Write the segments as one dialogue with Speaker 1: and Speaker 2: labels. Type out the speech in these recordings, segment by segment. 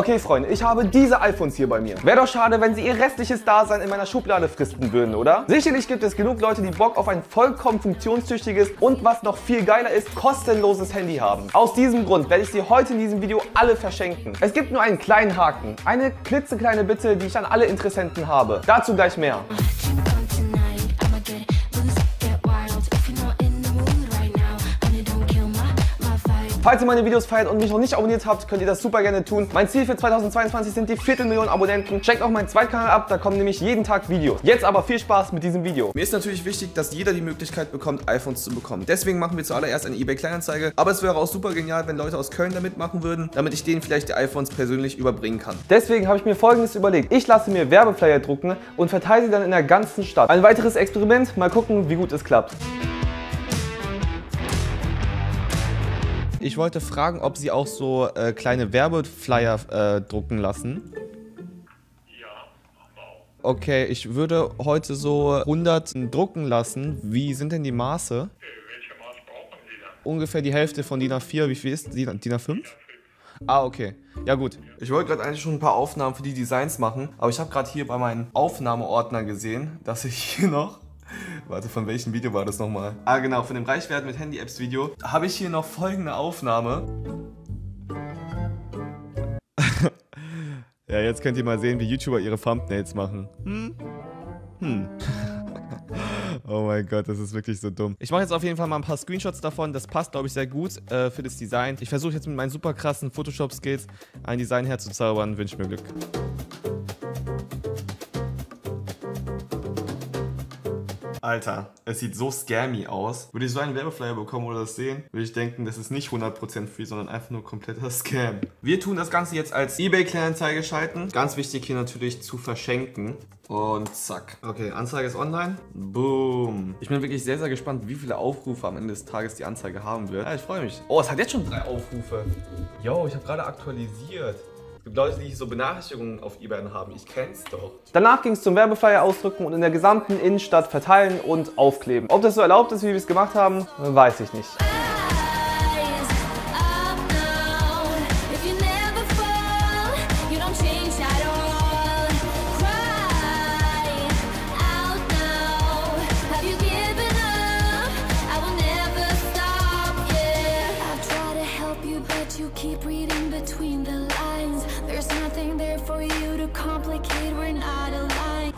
Speaker 1: Okay, Freunde, ich habe diese iPhones hier bei mir. Wäre doch schade, wenn sie ihr restliches Dasein in meiner Schublade fristen würden, oder? Sicherlich gibt es genug Leute, die Bock auf ein vollkommen funktionstüchtiges und was noch viel geiler ist, kostenloses Handy haben. Aus diesem Grund werde ich sie heute in diesem Video alle verschenken. Es gibt nur einen kleinen Haken, eine klitzekleine Bitte, die ich an alle Interessenten habe. Dazu gleich mehr. Falls ihr meine Videos feiert und mich noch nicht abonniert habt, könnt ihr das super gerne tun. Mein Ziel für 2022 sind die Viertelmillion Abonnenten. Checkt auch meinen Zweitkanal ab, da kommen nämlich jeden Tag Videos. Jetzt aber viel Spaß mit diesem Video.
Speaker 2: Mir ist natürlich wichtig, dass jeder die Möglichkeit bekommt, iPhones zu bekommen. Deswegen machen wir zuallererst eine eBay Kleinanzeige. Aber es wäre auch super genial, wenn Leute aus Köln da mitmachen würden, damit ich denen vielleicht die iPhones persönlich überbringen kann.
Speaker 1: Deswegen habe ich mir folgendes überlegt. Ich lasse mir Werbeflyer drucken und verteile sie dann in der ganzen Stadt. Ein weiteres Experiment, mal gucken, wie gut es klappt.
Speaker 2: Ich wollte fragen, ob Sie auch so äh, kleine Werbeflyer äh, drucken lassen. Ja, Okay, ich würde heute so 100 drucken lassen. Wie sind denn die Maße?
Speaker 3: Welche Maß brauchen Sie dann?
Speaker 2: Ungefähr die Hälfte von DIN A4. Wie viel ist DIN, DIN A5? Ah, okay. Ja gut. Ich wollte gerade eigentlich schon ein paar Aufnahmen für die Designs machen, aber ich habe gerade hier bei meinem Aufnahmeordner gesehen, dass ich hier noch Warte, von welchem Video war das nochmal? Ah, genau, von dem Reichwerden mit Handy-Apps-Video. Habe ich hier noch folgende Aufnahme. ja, jetzt könnt ihr mal sehen, wie YouTuber ihre Thumbnails machen. Hm? Hm. Oh mein Gott, das ist wirklich so dumm. Ich mache jetzt auf jeden Fall mal ein paar Screenshots davon. Das passt, glaube ich, sehr gut äh, für das Design. Ich versuche jetzt mit meinen super krassen Photoshop-Skills ein Design herzuzaubern. Wünsche mir Glück. Alter, es sieht so scammy aus. Würde ich so einen Werbeflyer bekommen oder das sehen, würde ich denken, das ist nicht 100% free, sondern einfach nur kompletter Scam. Wir tun das Ganze jetzt als eBay-Kleinanzeige schalten. Ganz wichtig hier natürlich zu verschenken. Und zack. Okay, Anzeige ist online. Boom. Ich bin wirklich sehr, sehr gespannt, wie viele Aufrufe am Ende des Tages die Anzeige haben wird. Ja, ich freue mich. Oh, es hat jetzt schon drei Aufrufe. Yo, ich habe gerade aktualisiert. Es gibt Leute, die so Benachrichtigungen auf eBay haben. Ich kenn's doch.
Speaker 1: Danach ging es zum Werbeflyer ausdrücken und in der gesamten Innenstadt verteilen und aufkleben. Ob das so erlaubt ist, wie wir es gemacht haben, weiß ich nicht.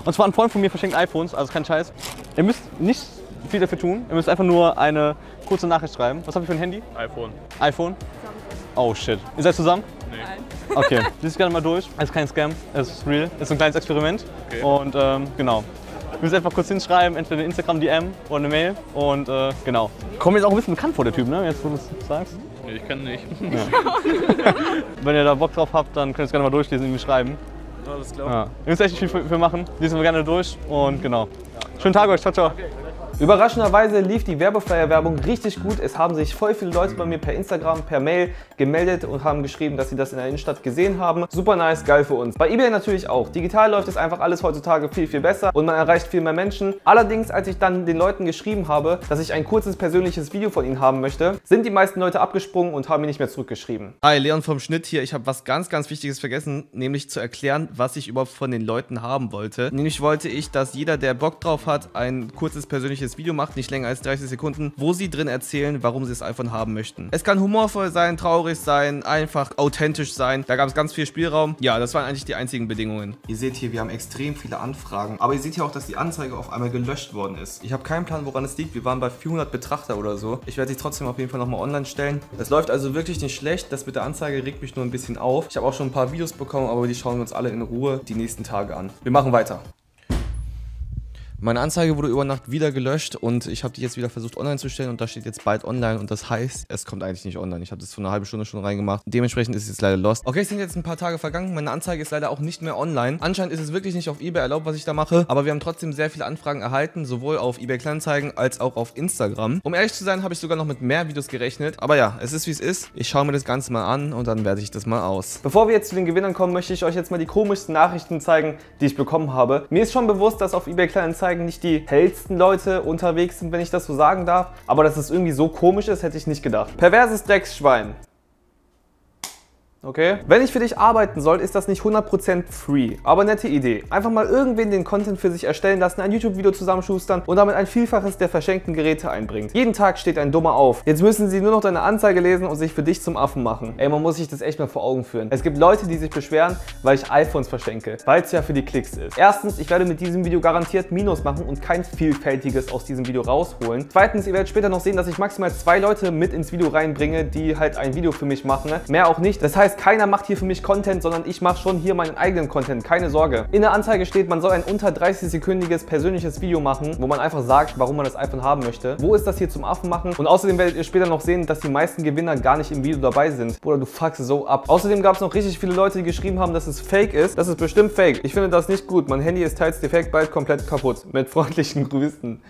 Speaker 1: Und zwar ein Freund von mir verschenkt iPhones, also kein Scheiß. Ihr müsst nicht viel dafür tun. Ihr müsst einfach nur eine kurze Nachricht schreiben. Was habt ihr für ein Handy?
Speaker 3: iPhone.
Speaker 1: iPhone? Oh shit. Ihr seid zusammen?
Speaker 3: Nee.
Speaker 1: Okay, liest gerne mal durch. Es ist kein Scam, es ist real. Es ist ein kleines Experiment.
Speaker 3: Okay.
Speaker 1: Und ähm, genau. Ihr müsst einfach kurz hinschreiben, entweder eine Instagram-DM oder eine Mail. Und äh, genau. Kommt jetzt auch ein bisschen bekannt vor, der Typ, ne? Jetzt, wo du es sagst.
Speaker 3: Nee, ich kenne nicht.
Speaker 1: Wenn ihr da Bock drauf habt, dann könnt ihr es gerne mal durchlesen und mir schreiben.
Speaker 3: Alles klar.
Speaker 1: Ja. Ihr müsst echt nicht viel für, für machen. Lesen wir gerne durch. Und genau. Schönen Tag euch. Ciao, ciao. Überraschenderweise lief die Werbeflyer-Werbung richtig gut. Es haben sich voll viele Leute bei mir per Instagram, per Mail gemeldet und haben geschrieben, dass sie das in der Innenstadt gesehen haben. Super nice, geil für uns. Bei eBay natürlich auch. Digital läuft es einfach alles heutzutage viel, viel besser und man erreicht viel mehr Menschen. Allerdings, als ich dann den Leuten geschrieben habe, dass ich ein kurzes persönliches Video von ihnen haben möchte, sind die meisten Leute abgesprungen und haben mir nicht mehr zurückgeschrieben.
Speaker 2: Hi, Leon vom Schnitt hier. Ich habe was ganz, ganz Wichtiges vergessen, nämlich zu erklären, was ich überhaupt von den Leuten haben wollte. Nämlich wollte ich, dass jeder, der Bock drauf hat, ein kurzes persönliches Video macht, nicht länger als 30 Sekunden, wo sie drin erzählen, warum sie das iPhone haben möchten. Es kann humorvoll sein, traurig sein, einfach authentisch sein. Da gab es ganz viel Spielraum. Ja, das waren eigentlich die einzigen Bedingungen. Ihr seht hier, wir haben extrem viele Anfragen. Aber ihr seht hier auch, dass die Anzeige auf einmal gelöscht worden ist. Ich habe keinen Plan, woran es liegt. Wir waren bei 400 Betrachter oder so. Ich werde sie trotzdem auf jeden Fall nochmal online stellen. Es läuft also wirklich nicht schlecht. Das mit der Anzeige regt mich nur ein bisschen auf. Ich habe auch schon ein paar Videos bekommen, aber die schauen wir uns alle in Ruhe die nächsten Tage an. Wir machen weiter. Meine Anzeige wurde über Nacht wieder gelöscht und ich habe die jetzt wieder versucht online zu stellen und da steht jetzt bald online und das heißt, es kommt eigentlich nicht online. Ich habe das vor einer halben Stunde schon reingemacht. Dementsprechend ist es jetzt leider lost. Okay, es sind jetzt ein paar Tage vergangen. Meine Anzeige ist leider auch nicht mehr online. Anscheinend ist es wirklich nicht auf eBay erlaubt, was ich da mache, aber wir haben trotzdem sehr viele Anfragen erhalten, sowohl auf eBay Kleinanzeigen als auch auf Instagram. Um ehrlich zu sein, habe ich sogar noch mit mehr Videos gerechnet, aber ja, es ist wie es ist. Ich schaue mir das Ganze mal an und dann werte ich das mal aus.
Speaker 1: Bevor wir jetzt zu den Gewinnern kommen, möchte ich euch jetzt mal die komischsten Nachrichten zeigen, die ich bekommen habe. Mir ist schon bewusst, dass auf eBay Kleinanzeigen nicht die hellsten Leute unterwegs sind, wenn ich das so sagen darf. Aber dass es irgendwie so komisch ist, hätte ich nicht gedacht. Perverses Drecksschwein.
Speaker 2: Okay? Wenn ich für dich arbeiten soll, ist das nicht 100% free. Aber nette Idee. Einfach mal irgendwen den Content für sich erstellen lassen, ein YouTube-Video zusammenschustern und damit ein Vielfaches der verschenkten Geräte einbringt. Jeden Tag steht ein Dummer auf. Jetzt müssen sie nur noch deine Anzeige lesen und sich für dich zum Affen machen. Ey, man muss sich das echt mal vor Augen führen. Es gibt Leute, die sich beschweren, weil ich iPhones verschenke. Weil es ja für die Klicks ist. Erstens, ich werde mit diesem Video garantiert Minus machen und kein Vielfältiges aus diesem Video rausholen. Zweitens, ihr werdet später noch sehen, dass ich maximal zwei Leute mit ins Video reinbringe, die halt ein Video für mich machen. Mehr auch nicht. Das heißt, keiner macht hier für mich Content, sondern ich mache schon hier meinen eigenen Content. Keine Sorge. In der Anzeige steht, man soll ein unter 30-sekündiges persönliches Video machen, wo man einfach sagt, warum man das iPhone haben möchte. Wo ist das hier zum Affen machen? Und außerdem werdet ihr später noch sehen, dass die meisten Gewinner gar nicht im Video dabei sind. Bruder, du fuckst so ab. Außerdem gab es noch richtig viele Leute, die geschrieben haben, dass es fake ist. Das ist bestimmt fake. Ich finde das nicht gut. Mein Handy ist teils defekt, bald komplett kaputt. Mit freundlichen Grüßen.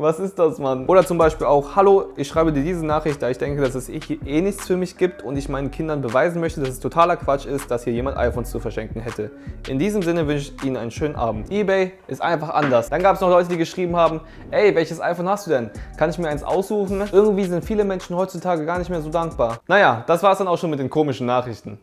Speaker 2: Was ist das, Mann? Oder zum Beispiel auch, hallo, ich schreibe dir diese Nachricht, da ich denke, dass es eh eh nichts für mich gibt und ich meinen Kindern beweisen möchte, dass es totaler Quatsch ist, dass hier jemand iPhones zu verschenken hätte. In diesem Sinne wünsche ich Ihnen einen schönen Abend. Ebay ist einfach anders. Dann gab es noch Leute, die geschrieben haben, ey, welches iPhone hast du denn? Kann ich mir eins aussuchen? Irgendwie sind viele Menschen heutzutage gar nicht mehr so dankbar. Naja, das war es dann auch schon mit den komischen Nachrichten.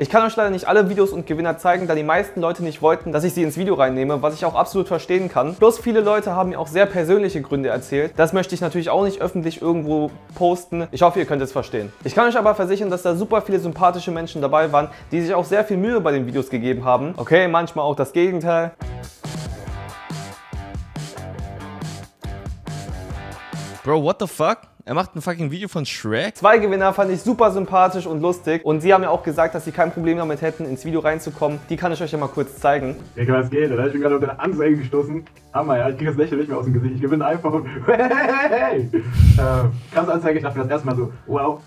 Speaker 2: Ich kann euch leider nicht alle Videos und Gewinner zeigen, da die meisten Leute nicht wollten, dass ich sie ins Video reinnehme, was ich auch absolut verstehen kann. Plus viele Leute haben mir auch sehr persönliche Gründe erzählt. Das möchte ich natürlich auch nicht öffentlich irgendwo posten. Ich hoffe, ihr könnt es verstehen. Ich kann euch aber versichern, dass da super viele sympathische Menschen dabei waren, die sich auch sehr viel Mühe bei den Videos gegeben haben. Okay, manchmal auch das Gegenteil.
Speaker 4: Bro, what the fuck? Er macht ein fucking Video von Shrek?
Speaker 2: Zwei Gewinner fand ich super sympathisch und lustig und sie haben ja auch gesagt, dass sie kein Problem damit hätten, ins Video reinzukommen. Die kann ich euch ja mal kurz zeigen.
Speaker 5: Digga, was geht? Da ich bin gerade unter eine Anzeige gestoßen. Hammer, ja, ich krieg das Lächeln nicht mehr aus dem Gesicht. Ich gewinne ein iPhone. Hey! Äh, krasse Anzeige, ich dachte mir das erste Mal so, wow.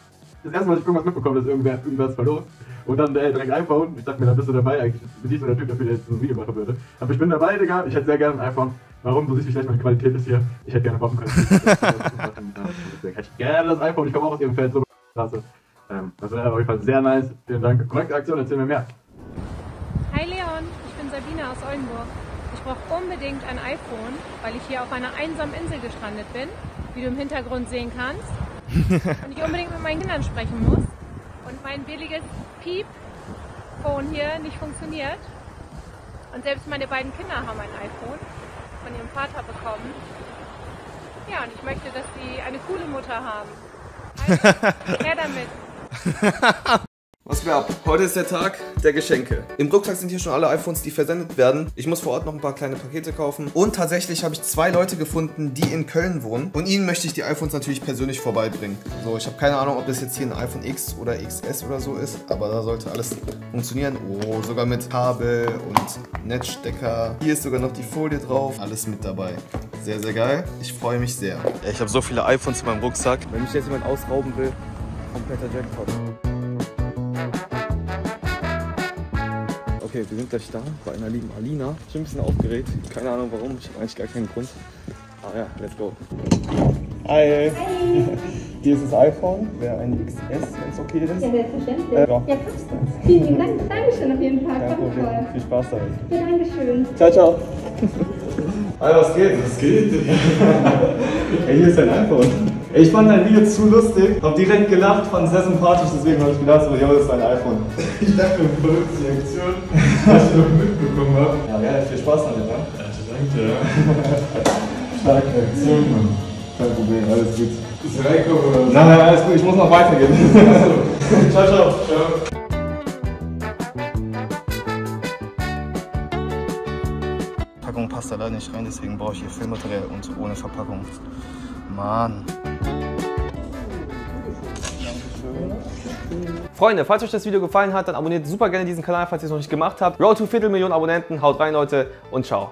Speaker 5: Das erste Mal, dass ich irgendwas mitbekomme, dass irgendwer irgendwas verloren. Und dann äh, direkt iPhone. Ich dachte mir, da bist du dabei eigentlich. Bin ich so der Typ, dafür, der jetzt so ein Video machen würde. Aber ich bin dabei, Digga. Ich hätte sehr gerne ein iPhone. Warum? Du siehst, wie schlecht meine Qualität ist hier. Ich hätte gerne Waffenqualität. Deswegen hätte ich gerne das iPhone. Ich komme auch aus ihrem Feld, so klasse. Ähm, das wäre auf jeden Fall sehr nice. Vielen Dank. Korrekte Aktion, erzähl mir mehr.
Speaker 6: Hi Leon, ich bin Sabine aus Oldenburg. Ich brauche unbedingt ein iPhone, weil ich hier auf einer einsamen Insel gestrandet bin, wie du im Hintergrund sehen kannst. Und ich unbedingt mit meinen Kindern sprechen muss. Und mein billiges Piep-Phone hier nicht funktioniert. Und selbst meine beiden Kinder haben ein iPhone von ihrem Vater bekommen. Ja, und ich möchte, dass die eine coole Mutter haben. Also, her damit.
Speaker 4: Was geht ab? Heute ist der Tag der Geschenke. Im Rucksack sind hier schon alle iPhones, die versendet werden. Ich muss vor Ort noch ein paar kleine Pakete kaufen. Und tatsächlich habe ich zwei Leute gefunden, die in Köln wohnen. Und ihnen möchte ich die iPhones natürlich persönlich vorbeibringen. So, ich habe keine Ahnung, ob das jetzt hier ein iPhone X oder XS oder so ist. Aber da sollte alles funktionieren. Oh, sogar mit Kabel und Netzstecker. Hier ist sogar noch die Folie drauf. Alles mit dabei. Sehr, sehr geil. Ich freue mich sehr. Ich habe so viele iPhones in meinem Rucksack.
Speaker 2: Wenn mich jetzt jemand ausrauben will, kompletter Jackpot. Okay, wir sind gleich da bei einer lieben Alina. Ich bin ein bisschen aufgeregt. Keine Ahnung warum. Ich habe eigentlich gar keinen Grund. Ah ja, let's go. Hi. Hier ist das iPhone. Wäre ein XS, wenn es okay ist.
Speaker 7: Ja, selbstverständlich.
Speaker 2: Äh, ja.
Speaker 7: ja, passt das. Vielen lieben Dank. Dankeschön auf jeden Fall.
Speaker 2: Kein Problem. Viel Spaß damit.
Speaker 7: Ja, Dankeschön.
Speaker 2: Ciao, ciao. Hi, was geht? Was geht? Ey, hier ist dein iPhone. Ey, ich fand dein Video zu lustig, hab direkt gelacht, fand es sehr sympathisch, deswegen habe ich gedacht, so, yo, das ist dein iPhone.
Speaker 5: Ich dachte, du verrückte die Aktion, was ich noch mitbekommen habe.
Speaker 2: Ja, geil, viel Spaß damit, ne?
Speaker 5: Danke, ja. Starke Aktion, Mann.
Speaker 2: Kein Problem, alles gut.
Speaker 5: Ist reinkommen oder so?
Speaker 2: Nein, nein, alles gut, ich muss noch weitergehen. ciao, ciao.
Speaker 5: Ciao.
Speaker 4: Packung passt da leider nicht rein, deswegen brauche ich hier Filmmaterial und ohne Verpackung. Mann.
Speaker 2: Freunde, falls euch das Video gefallen hat, dann abonniert super gerne diesen Kanal, falls ihr es noch nicht gemacht habt. Road to Viertelmillion Abonnenten, haut rein Leute und ciao.